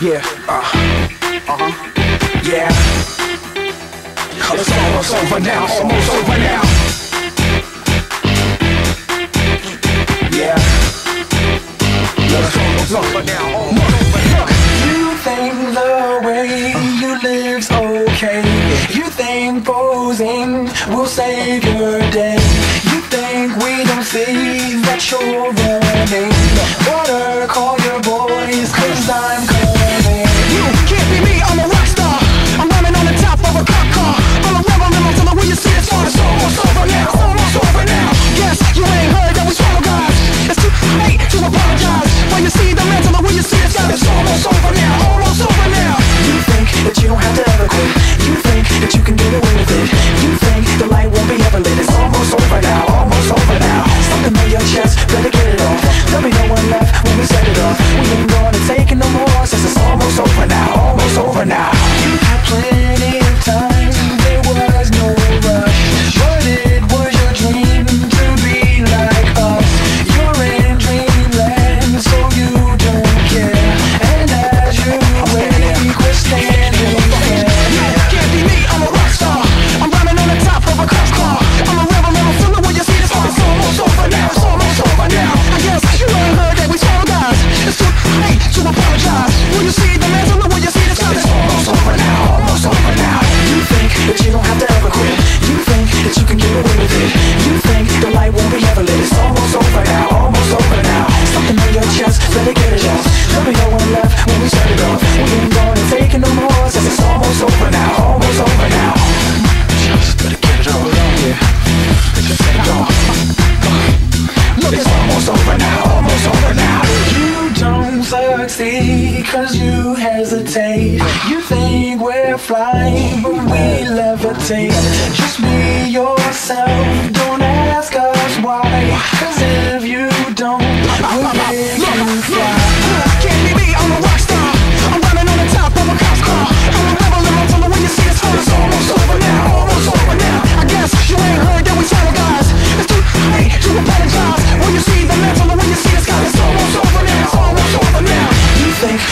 Yeah, uh, uh-huh, yeah. It's almost over now, almost over now. Yeah. Almost over now, almost over now. You think the way you live's okay. You think posing will save your day. You think we don't see that you're running. better get it off. Tell me no one left when we set it off. We ain't gonna take it no more since it's almost over now, almost over now. You had plans. cause you hesitate. You think we're flying, but we levitate. Just be yourself.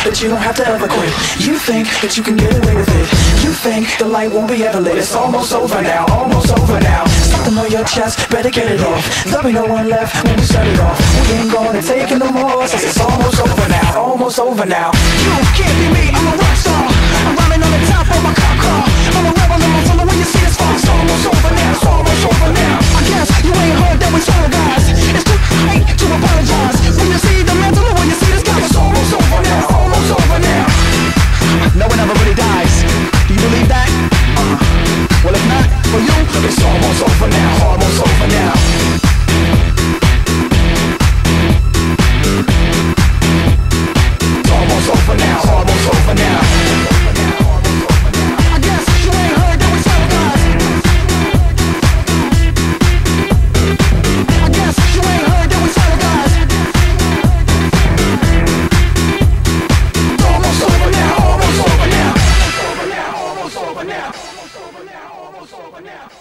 that you don't have to ever quit. You think that you can get away with it. You think the light won't be ever lit. It's almost over now, almost over now. Something on your chest, better get it off. There'll be no one left when we shut it off. We ain't gonna take it no more Since it's almost over now, almost over now. You can't be me, I'm a rock star. I'm rhyming on the top now.